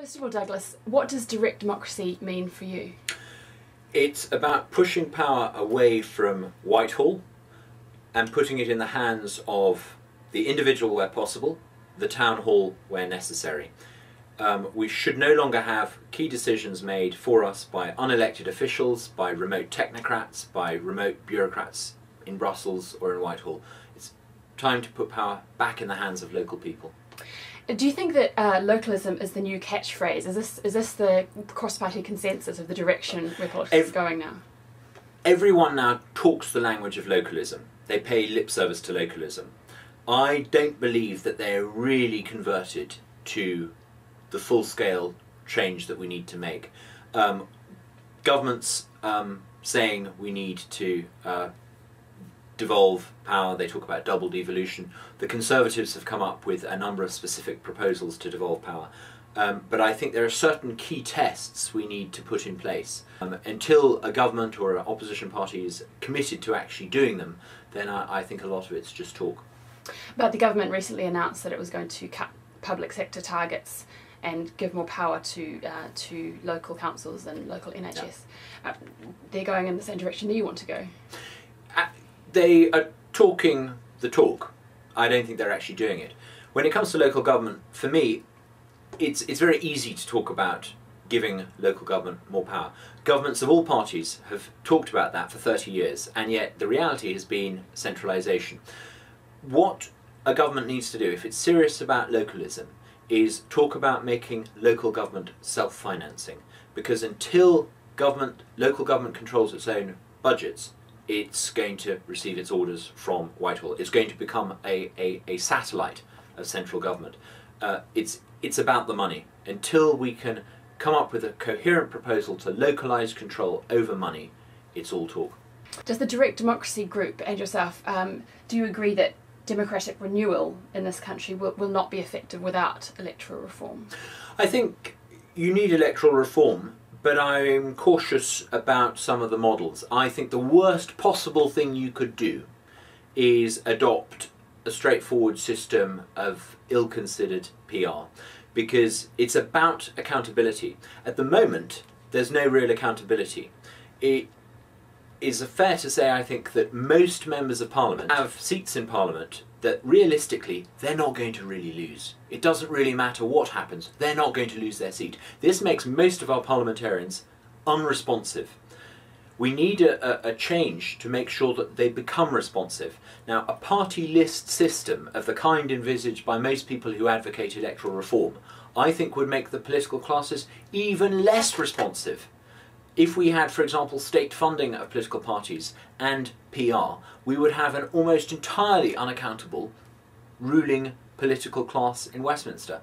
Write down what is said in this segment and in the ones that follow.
First of all, Douglas, what does direct democracy mean for you? It's about pushing power away from Whitehall and putting it in the hands of the individual where possible, the town hall where necessary. Um, we should no longer have key decisions made for us by unelected officials, by remote technocrats, by remote bureaucrats in Brussels or in Whitehall. It's time to put power back in the hands of local people. Do you think that uh, localism is the new catchphrase? Is this is this the cross-party consensus of the direction where politics is going now? Everyone now talks the language of localism. They pay lip service to localism. I don't believe that they're really converted to the full-scale change that we need to make. Um, governments um, saying we need to uh, devolve power, they talk about double devolution. The Conservatives have come up with a number of specific proposals to devolve power. Um, but I think there are certain key tests we need to put in place. Um, until a government or an opposition party is committed to actually doing them, then I, I think a lot of it's just talk. But the government recently announced that it was going to cut public sector targets and give more power to uh, to local councils and local NHS. Yeah. Uh, they're going in the same direction that you want to go. They are talking the talk. I don't think they're actually doing it. When it comes to local government, for me, it's it's very easy to talk about giving local government more power. Governments of all parties have talked about that for 30 years, and yet the reality has been centralisation. What a government needs to do, if it's serious about localism, is talk about making local government self-financing. Because until government, local government controls its own budgets, it's going to receive its orders from Whitehall. It's going to become a, a, a satellite of central government. Uh, it's, it's about the money. Until we can come up with a coherent proposal to localise control over money, it's all talk. Does the Direct Democracy Group and yourself, um, do you agree that democratic renewal in this country will, will not be effective without electoral reform? I think you need electoral reform but I'm cautious about some of the models. I think the worst possible thing you could do is adopt a straightforward system of ill considered PR because it's about accountability. At the moment, there's no real accountability. It is fair to say, I think, that most members of parliament have seats in parliament that realistically they're not going to really lose. It doesn't really matter what happens, they're not going to lose their seat. This makes most of our parliamentarians unresponsive. We need a, a, a, change to make sure that they become responsive. Now, a party list system of the kind envisaged by most people who advocate electoral reform, I think would make the political classes even less responsive if we had, for example, state funding of political parties and PR, we would have an almost entirely unaccountable ruling political class in Westminster.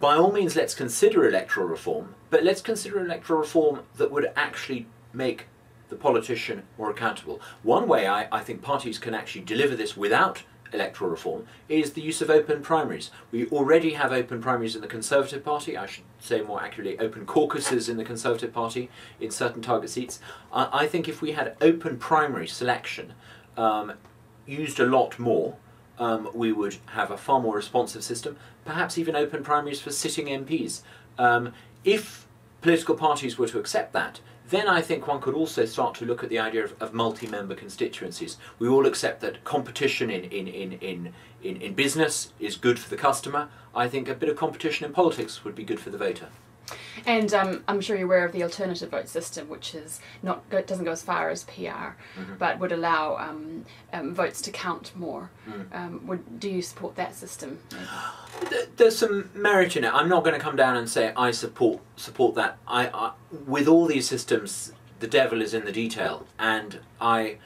By all means, let's consider electoral reform, but let's consider electoral reform that would actually make the politician more accountable. One way I, I think parties can actually deliver this without electoral reform is the use of open primaries. We already have open primaries in the Conservative Party, I should say more accurately, open caucuses in the Conservative Party in certain target seats. I think if we had open primary selection um, used a lot more, um, we would have a far more responsive system, perhaps even open primaries for sitting MPs. Um, if political parties were to accept that, then I think one could also start to look at the idea of, of multi-member constituencies. We all accept that competition in, in, in, in, in, in business is good for the customer. I think a bit of competition in politics would be good for the voter. And um, I'm sure you're aware of the alternative vote system, which is not doesn't go as far as PR, mm-hmm. but would allow um, um, votes to count more. Mm. Um, would do you support that system? There's some merit in it. I'm not going to come down and say I support support that. I, I with all these systems, the devil is in the detail, and I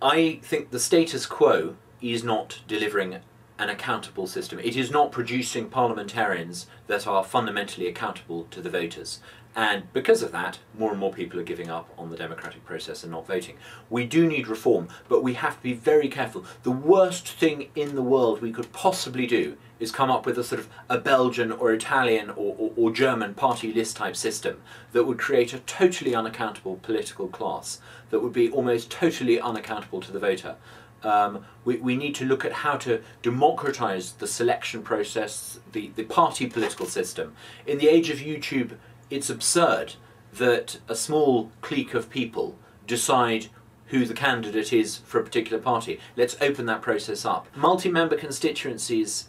I think the status quo is not delivering an accountable system. It is not producing parliamentarians that are fundamentally accountable to the voters. And because of that, more and more people are giving up on the democratic process and not voting. We do need reform, but we have to be very careful. The worst thing in the world we could possibly do is come up with a sort of a Belgian or Italian or, or, or German party list type system that would create a totally unaccountable political class that would be almost totally unaccountable to the voter. Um, we, we need to look at how to democratize the selection process, the, the party political system. In the age of YouTube, it's absurd that a small clique of people decide who the candidate is for a particular party. Let's open that process up. Multi member constituencies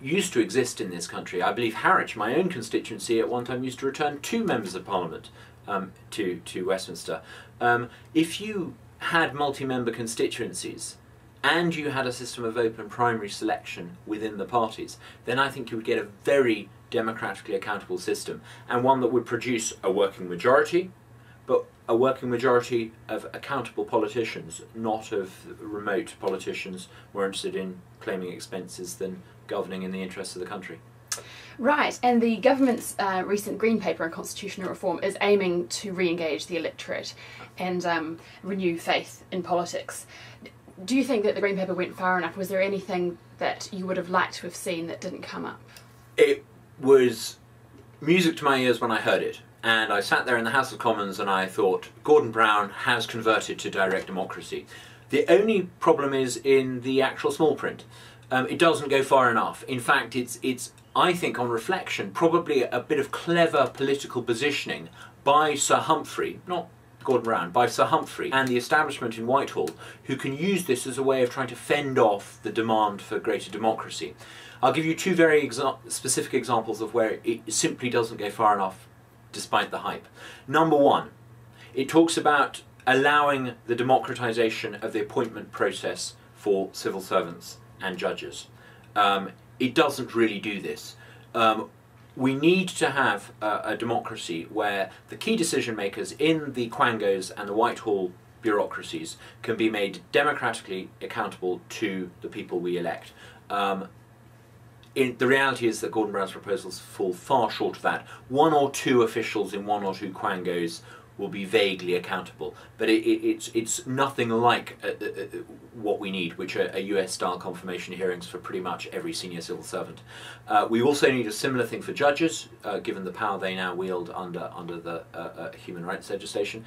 used to exist in this country. I believe Harwich, my own constituency, at one time used to return two members of parliament um, to, to Westminster. Um, if you had multi member constituencies, and you had a system of open primary selection within the parties, then I think you would get a very democratically accountable system and one that would produce a working majority, but a working majority of accountable politicians, not of remote politicians more interested in claiming expenses than governing in the interests of the country. Right, and the government's uh, recent Green Paper on constitutional reform is aiming to re engage the electorate and um, renew faith in politics. Do you think that the Green Paper went far enough? Was there anything that you would have liked to have seen that didn't come up? It was music to my ears when I heard it. And I sat there in the House of Commons and I thought, Gordon Brown has converted to direct democracy. The only problem is in the actual small print. Um, it doesn't go far enough. In fact, it's, it's, I think, on reflection, probably a bit of clever political positioning by Sir Humphrey, not Gordon Brown, by Sir Humphrey and the establishment in Whitehall, who can use this as a way of trying to fend off the demand for greater democracy. I'll give you two very exa specific examples of where it simply doesn't go far enough despite the hype. Number one, it talks about allowing the democratization of the appointment process for civil servants and judges. Um, it doesn't really do this. Um, we need to have a, democracy where the key decision makers in the Quangos and the Whitehall bureaucracies can be made democratically accountable to the people we elect. Um, in, the reality is that Gordon Brown's proposals fall far short of that. One or two officials in one or two quangos will be vaguely accountable, but it, it, it's it's nothing like uh, uh, uh what we need, which are, are US-style confirmation hearings for pretty much every senior civil servant. Uh, we also need a similar thing for judges, given the power they now wield under under the human rights legislation.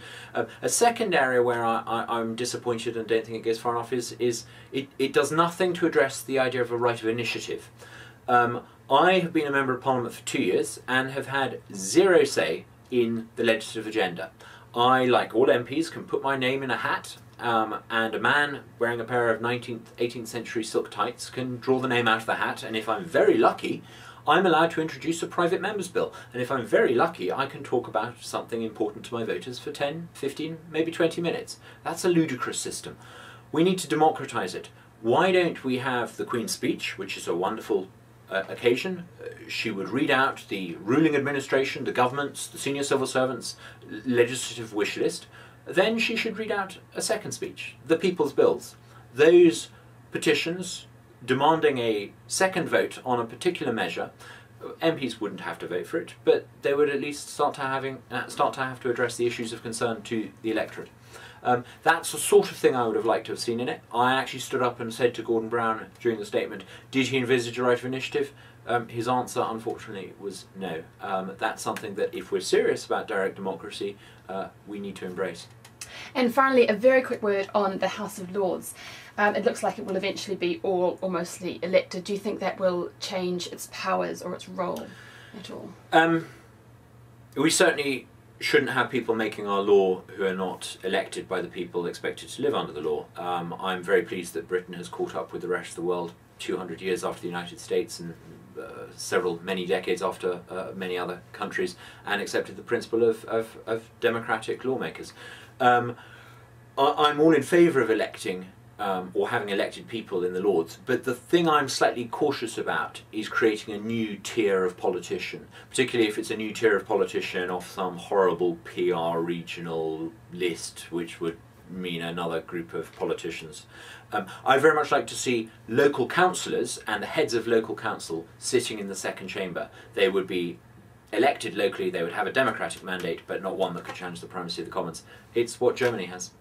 a second area where I, am disappointed and don't think it goes far enough is is it, it does nothing to address the idea of a right of initiative. Um, I have been a Member of Parliament for two years and have had zero say in the legislative agenda. I, like all MPs, can put my name in a hat, um, and a man wearing a pair of 19th, 18th century silk tights can draw the name out of the hat, and if I'm very lucky, I'm allowed to introduce a private member's bill. And if I'm very lucky, I can talk about something important to my voters for 10, 15, maybe 20 minutes. That's a ludicrous system. We need to democratise it. Why don't we have the Queen's speech, which is a wonderful uh, occasion, uh, she would read out the ruling administration, the governments, the senior civil servants, legislative wish list. Then she should read out a second speech, the People's Bills. Those petitions demanding a second vote on a particular measure, MPs wouldn't have to vote for it, but they would at least start to having uh, start to have to address the issues of concern to the electorate. Um, that's the sort of thing I would have liked to have seen in it. I actually stood up and said to Gordon Brown during the statement, did he envisage a right of initiative? Um, his answer, unfortunately, was no. Um, that's something that, if we're serious about direct democracy, uh, we need to embrace. And finally, a very quick word on the House of Lords. Um, it looks like it will eventually be all or mostly elected. Do you think that will change its powers or its role at all? Um, we certainly shouldn't have people making our law who are not elected by the people expected to live under the law. Um, I'm very pleased that Britain has caught up with the rest of the world 200 years after the United States and uh, several, many decades after uh, many other countries and accepted the principle of, of, of democratic lawmakers. Um, I, am all in favour of electing um, or having elected people in the Lords. But the thing I'm slightly cautious about is creating a new tier of politician, particularly if it's a new tier of politician off some horrible PR regional list, which would mean another group of politicians. Um, I'd very much like to see local councillors and the heads of local council sitting in the second chamber. They would be elected locally, they would have a democratic mandate, but not one that could challenge the primacy of the Commons. It's what Germany has.